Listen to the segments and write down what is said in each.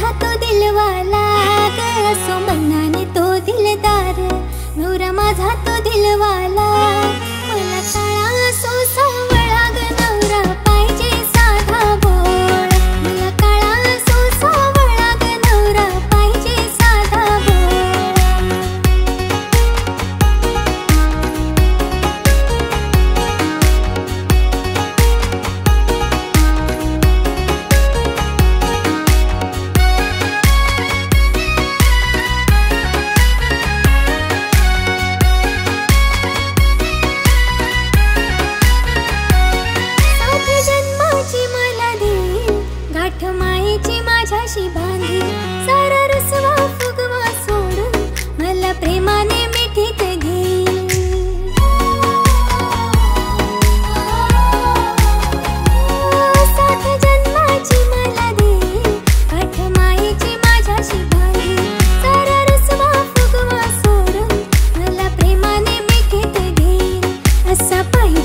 था तो दिल वाला सो मनाने तो दिलदार. नवरा माझा तो दिलवाला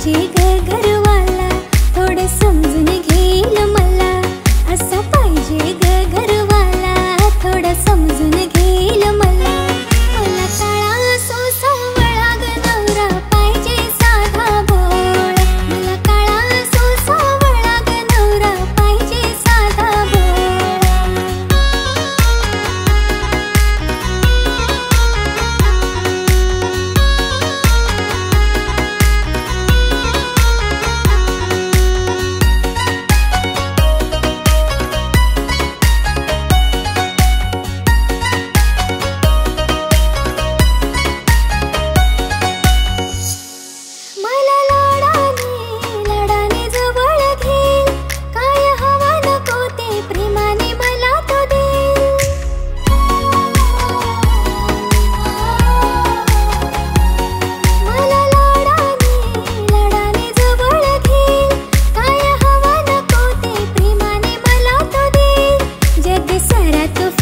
जी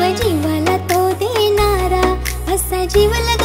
जीव जीवाला तो देणारा. असा जीवला